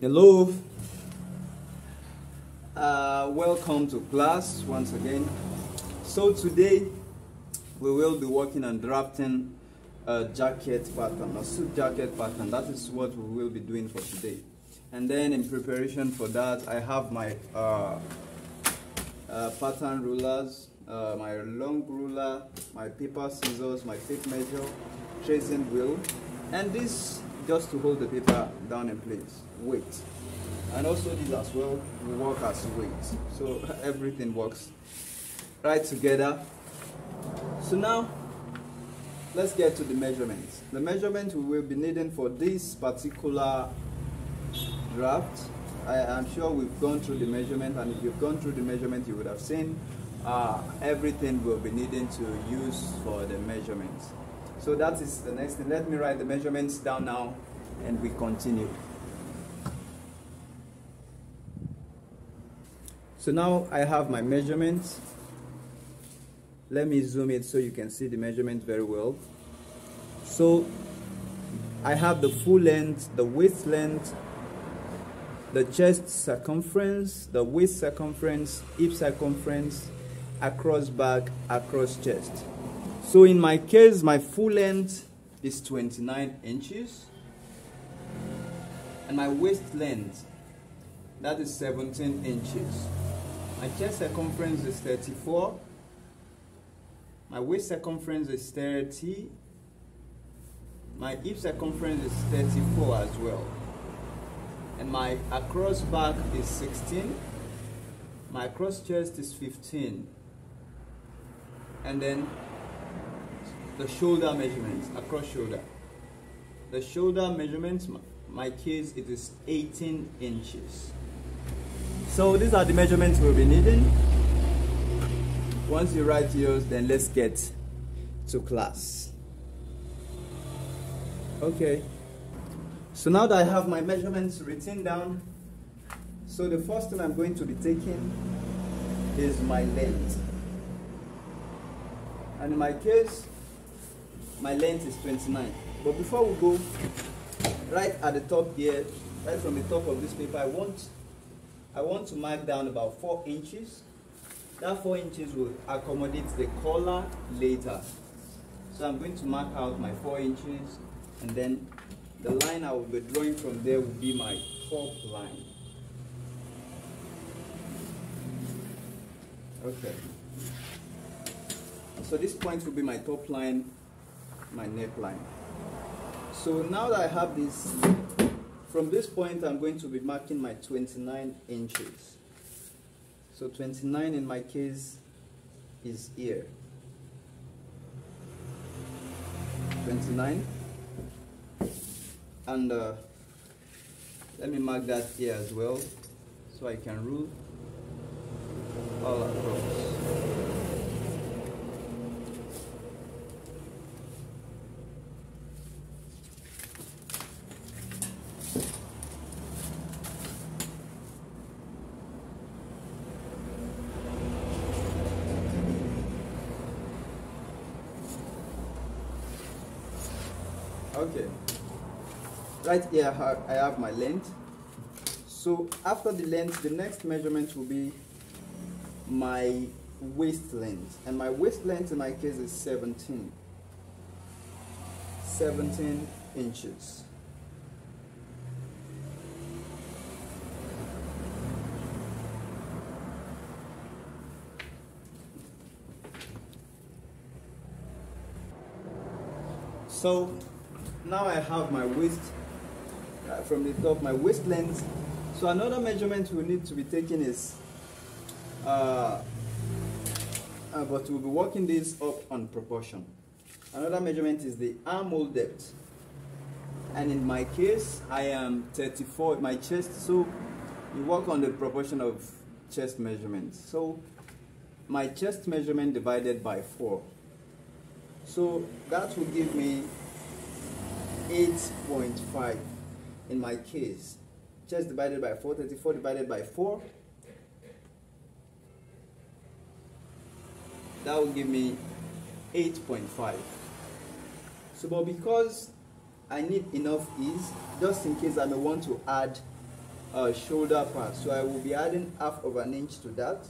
Hello. Uh, welcome to class once again. So today we will be working on drafting a jacket pattern, a suit jacket pattern. That is what we will be doing for today. And then in preparation for that, I have my uh, uh, pattern rulers, uh, my long ruler, my paper scissors, my tape measure, tracing wheel, and this just to hold the paper down in place, weight. And also these as well will work as weight. So everything works right together. So now let's get to the measurements. The measurement we will be needing for this particular draft I am sure we've gone through the measurement and if you've gone through the measurement you would have seen uh, everything we'll be needing to use for the measurements. So that is the next thing. Let me write the measurements down now and we continue. So now I have my measurements. Let me zoom it so you can see the measurement very well. So I have the full length, the waist length, the chest circumference, the waist circumference, hip circumference, across back, across chest. So in my case, my full length is 29 inches. And my waist length, that is 17 inches. My chest circumference is 34. My waist circumference is 30. My hip circumference is 34 as well and my across back is 16 my cross chest is 15 and then the shoulder measurements across shoulder. The shoulder measurements my case it is 18 inches. So these are the measurements we'll be needing. Once you write yours then let's get to class. Okay. So now that I have my measurements written down, so the first thing I'm going to be taking is my length. And in my case, my length is 29. But before we go, right at the top here, right from the top of this paper, I want, I want to mark down about 4 inches. That 4 inches will accommodate the collar later. So I'm going to mark out my 4 inches and then the line I will be drawing from there will be my top line. Okay. So this point will be my top line, my neckline. So now that I have this, from this point I'm going to be marking my 29 inches. So 29 in my case is here. 29 and uh, let me mark that here as well so I can rule all across okay. Right here I have my length. So after the length the next measurement will be my waist length. And my waist length in my case is 17 17 inches. So now I have my waist uh, from the top, my waist length. So another measurement we need to be taking is, uh, uh, but we'll be working this up on proportion. Another measurement is the armhole depth. And in my case, I am 34, my chest, so you work on the proportion of chest measurement. So my chest measurement divided by 4. So that will give me 8.5 in my case. Just divided by 4, 34 divided by 4. That will give me 8.5. So, but because I need enough ease, just in case I may want to add uh, shoulder part. So I will be adding half of an inch to that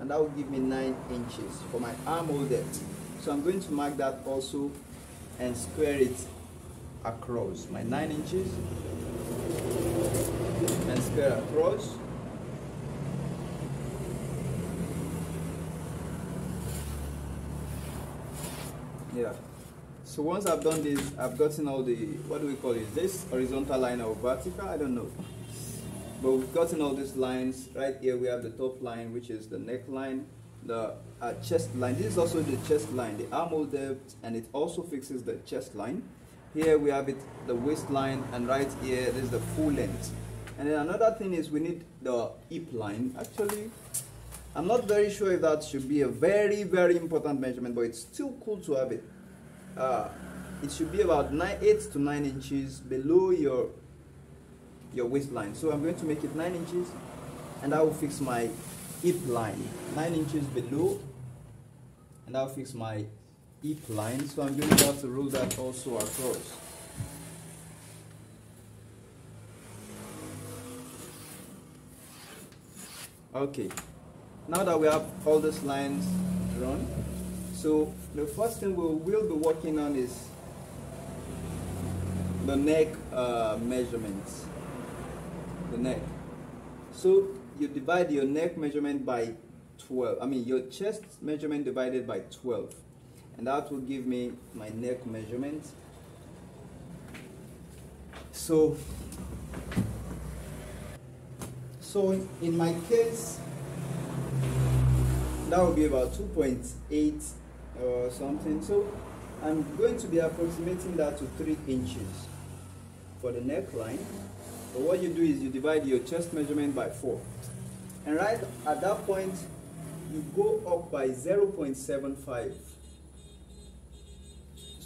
and that will give me 9 inches for my armhole depth. So I'm going to mark that also and square it across my 9 inches. And square across. Yeah. So once I've done this I've gotten all the what do we call it? This horizontal line or vertical? I don't know. But we've gotten all these lines. Right here we have the top line which is the neckline the uh, chest line. This is also the chest line the armhole depth and it also fixes the chest line here we have it the waistline and right here there's the full length. And then another thing is we need the hip line actually. I'm not very sure if that should be a very very important measurement but it's still cool to have it. Uh, it should be about nine, 8 to 9 inches below your your waistline. So I'm going to make it 9 inches and I will fix my hip line. 9 inches below and I'll fix my hip line. So I'm going to have to rule that also across. Okay, now that we have all these lines drawn, so the first thing we will be working on is the neck uh, measurements the neck. So you divide your neck measurement by 12. I mean your chest measurement divided by 12. And that will give me my neck measurement. So, so in my case, that will be about 2.8 or uh, something. So I'm going to be approximating that to 3 inches for the neckline. So what you do is you divide your chest measurement by 4. And right at that point, you go up by 0.75.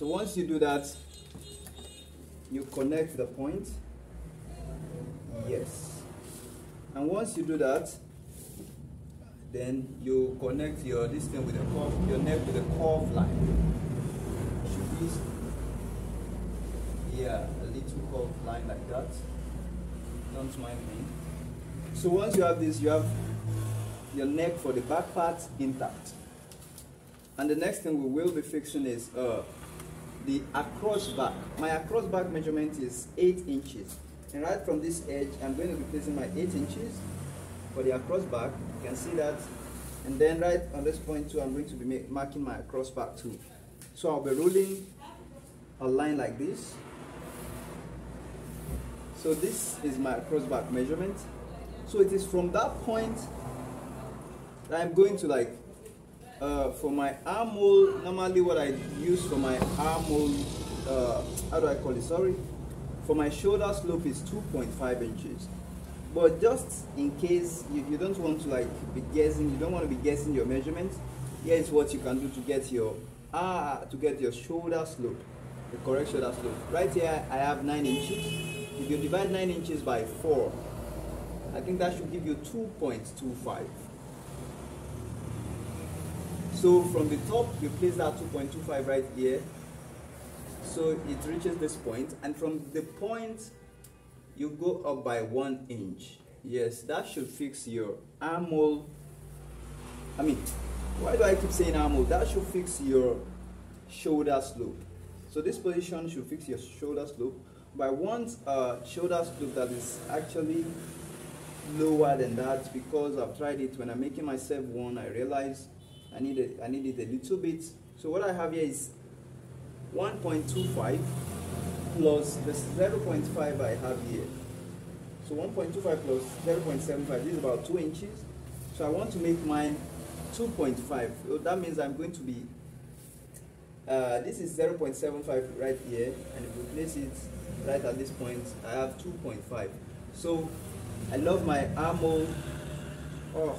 So once you do that, you connect the point. Yes. And once you do that, then you connect your this thing with the curve, your neck with the curve line. Should be yeah, a little curve line like that don't mind me. So once you have this, you have your neck for the back part intact. And the next thing we will be fixing is uh, the across back. My across back measurement is 8 inches. And right from this edge, I'm going to be placing my 8 inches for the across back. You can see that. And then right on this point too, I'm going to be marking my across back too. So I'll be rolling a line like this so this is my across back measurement. So it is from that point that I'm going to like, uh, for my armhole, normally what I use for my armhole, uh, how do I call it, sorry? For my shoulder slope is 2.5 inches. But just in case you, you don't want to like be guessing, you don't want to be guessing your measurements, here is what you can do to get your ah to get your shoulder slope, the correct shoulder slope. Right here I have 9 inches if you divide 9 inches by 4, I think that should give you 2.25. So from the top, you place that 2.25 right here. So it reaches this point, and from the point, you go up by 1 inch. Yes, that should fix your armhole. I mean, why do I keep saying armhole? That should fix your shoulder slope. So this position should fix your shoulder slope. But I want a shoulder slope that is actually lower than that because I've tried it when I'm making myself one I realize I need it I need it a little bit. So what I have here is 1.25 plus the 0.5 I have here. So 1.25 plus 0.75 this is about 2 inches. So I want to make mine 2.5 so that means I'm going to be uh, this is 0.75 right here and if we place it right at this point I have 2.5 so I love my armhole oh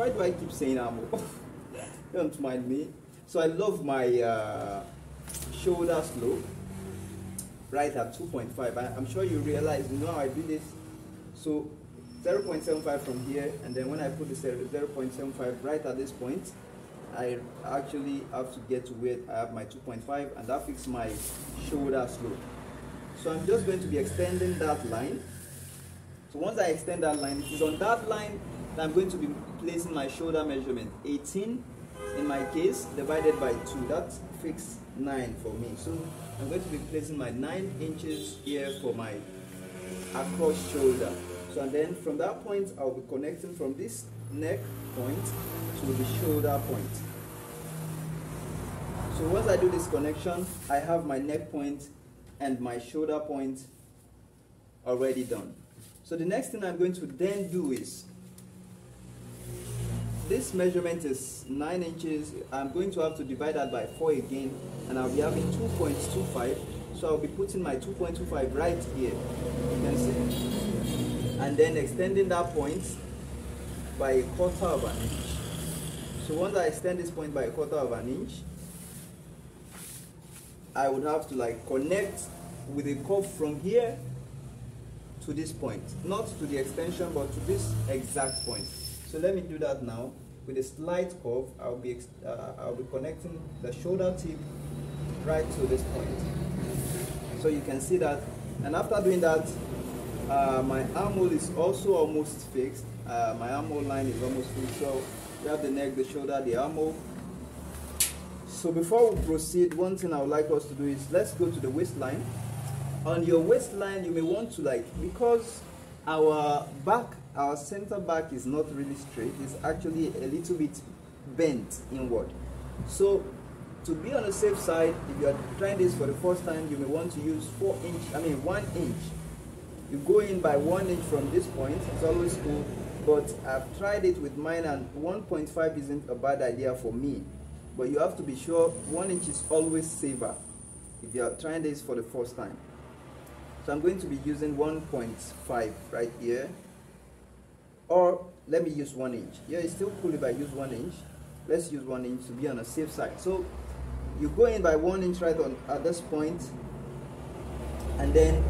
why do I keep saying armhole don't mind me. So I love my uh, shoulder slope. Right at 2.5 I'm sure you realize you know how I do this? So 0.75 from here and then when I put the 0.75 right at this point I actually have to get to where I have my 2.5 and that fixes my shoulder slope. So I'm just going to be extending that line. So once I extend that line, it is on that line that I'm going to be placing my shoulder measurement. 18 in my case divided by 2. That fixes 9 for me. So I'm going to be placing my 9 inches here for my across shoulder. So and then from that point, I'll be connecting from this neck point to the shoulder point. So once I do this connection, I have my neck point and my shoulder point already done. So the next thing I'm going to then do is, this measurement is 9 inches, I'm going to have to divide that by 4 again, and I'll be having 2.25, so I'll be putting my 2.25 right here, you can see, and then extending that point by a quarter of an inch. So once I extend this point by a quarter of an inch, I would have to like connect with a curve from here to this point. Not to the extension, but to this exact point. So let me do that now. With a slight curve, I'll be, uh, I'll be connecting the shoulder tip right to this point. So you can see that. And after doing that, uh, my armhole is also almost fixed. Uh, my armhole line is almost fixed. So you have the neck, the shoulder, the armhole. So before we proceed, one thing I would like us to do is let's go to the waistline. On your waistline, you may want to like, because our back, our center back is not really straight, it's actually a little bit bent inward. So to be on the safe side, if you are trying this for the first time, you may want to use four inch, I mean one inch. You go in by one inch from this point, it's always cool, but I've tried it with mine and 1.5 isn't a bad idea for me. But you have to be sure one inch is always safer if you are trying this for the first time. So I'm going to be using 1.5 right here. Or let me use one inch. Yeah, it's still cool if I use one inch. Let's use one inch to be on a safe side. So you go in by one inch right on at this point, and then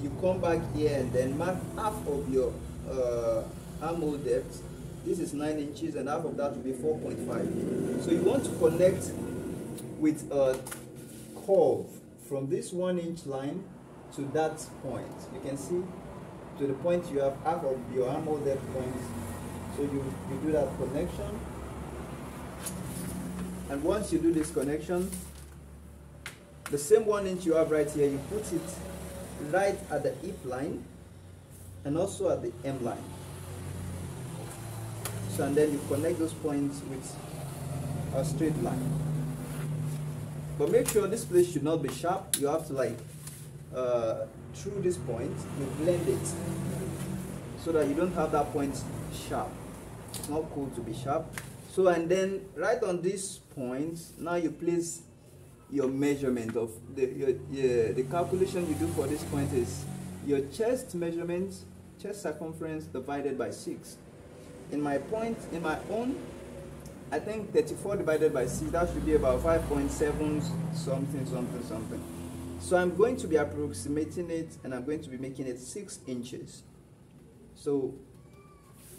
you come back here and then mark half of your uh, armhole depth. This is 9 inches and half of that will be 4.5. So you want to connect with a curve from this 1 inch line to that point. You can see to the point you have half of your armhole depth points. So you, you do that connection. And once you do this connection, the same one inch you have right here, you put it right at the hip line and also at the hem line. So and then you connect those points with a straight line. But make sure this place should not be sharp. You have to like uh, through this point, you blend it so that you don't have that point sharp. It's not cool to be sharp. So and then right on this point, now you place your measurement of the your, yeah, the calculation you do for this point is your chest measurement, chest circumference divided by six. In my point, in my own, I think 34 divided by 6, that should be about 5.7 something, something, something. So I'm going to be approximating it and I'm going to be making it 6 inches. So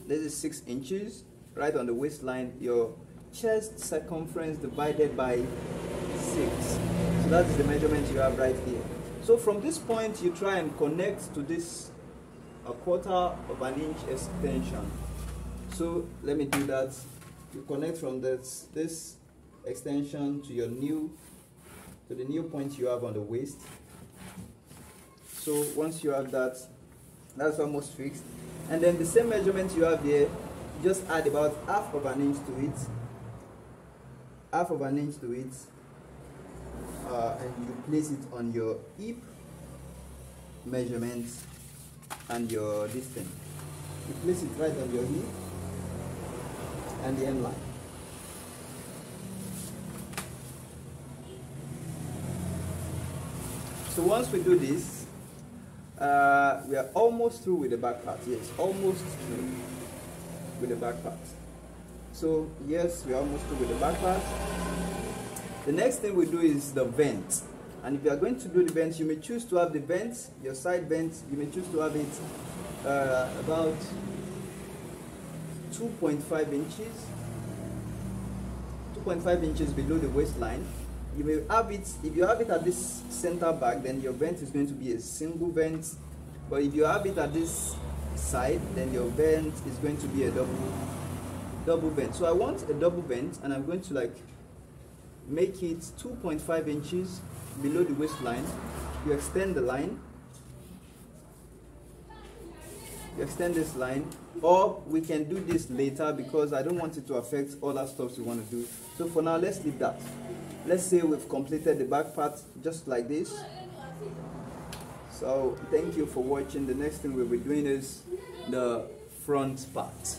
this is 6 inches, right on the waistline, your chest circumference divided by 6. So that is the measurement you have right here. So from this point, you try and connect to this a quarter of an inch extension. So let me do that. You connect from this, this extension to your new, to the new point you have on the waist. So once you have that, that's almost fixed. And then the same measurement you have there, just add about half of an inch to it. Half of an inch to it. Uh, and you place it on your hip measurement and your distance. You place it right on your hip and the end line. So once we do this, uh, we are almost through with the back part. Yes, almost through with the back part. So yes, we are almost through with the back part. The next thing we do is the vent. And if you are going to do the vent, you may choose to have the vent, your side vent, you may choose to have it uh, about 2.5 inches 2.5 inches below the waistline. You may have it, if you have it at this center back, then your vent is going to be a single vent. But if you have it at this side, then your vent is going to be a double, double vent. So I want a double vent and I'm going to like make it 2.5 inches below the waistline. You extend the line you extend this line or we can do this later because I don't want it to affect other stuff we want to do so for now let's leave that let's say we've completed the back part just like this. So thank you for watching. The next thing we'll be doing is the front part